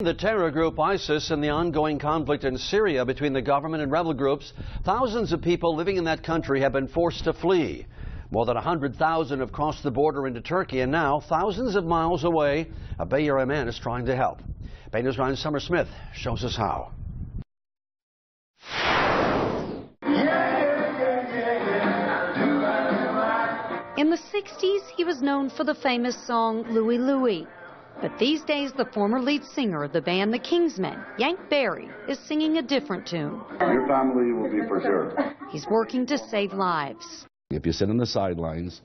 The terror group ISIS and the ongoing conflict in Syria between the government and rebel groups, thousands of people living in that country have been forced to flee. More than 100,000 have crossed the border into Turkey, and now, thousands of miles away, a Bay Area man is trying to help. Bay News 9 Summer Smith shows us how. In the 60s, he was known for the famous song Louie Louie. But these days, the former lead singer of the band The Kingsmen, Yank Barry, is singing a different tune. Your family will be preserved. He's working to save lives. If you sit on the sidelines,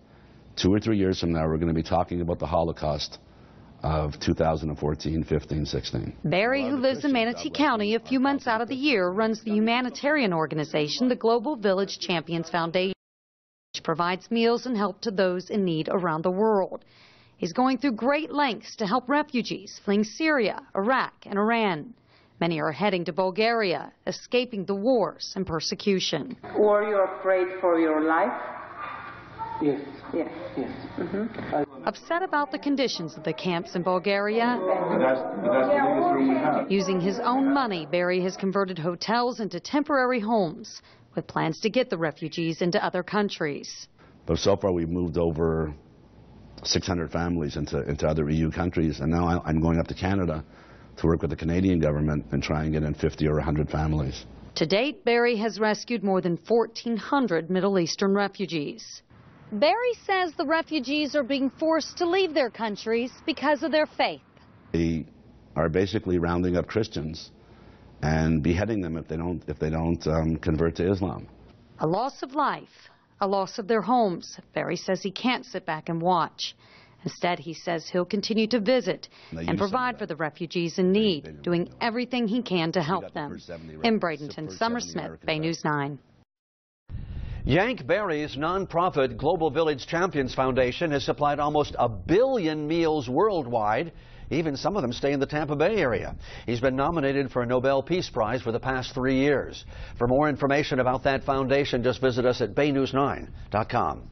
two or three years from now, we're going to be talking about the Holocaust of 2014, 15, 16. Barry, who lives in Manatee County a few months out of the year, runs the humanitarian organization, the Global Village Champions Foundation, which provides meals and help to those in need around the world. He's going through great lengths to help refugees fleeing Syria, Iraq, and Iran. Many are heading to Bulgaria, escaping the wars and persecution. Were you afraid for your life? Yes. Yes. Yes. Mm-hmm. Upset about the conditions of the camps in Bulgaria, that's, that's the biggest room we have. using his own money, Barry has converted hotels into temporary homes with plans to get the refugees into other countries. But so far, we've moved over 600 families into, into other EU countries, and now I- I'm going up to Canada to work with the Canadian government and try and get in 50 or 100 families. To date, Barry has rescued more than 1,400 Middle Eastern refugees. Barry says the refugees are being forced to leave their countries because of their faith. They are basically rounding up Christians and beheading them if they don't, if they don't um, convert to Islam. A loss of life, a loss of their homes. Barry says he can't sit back and watch. Instead, he says he'll continue to visit and use some of provide for the refugees in need, doing everything he can to help them. In Bradenton, Summer Smith, Bay News 9. Yank Barry's nonprofit Global Village Champions Foundation has supplied almost a billion meals worldwide. Even some of them stay in the Tampa Bay area. He's been nominated for a Nobel Peace Prize for the past three years. For more information about that foundation, just visit us at baynews9.com.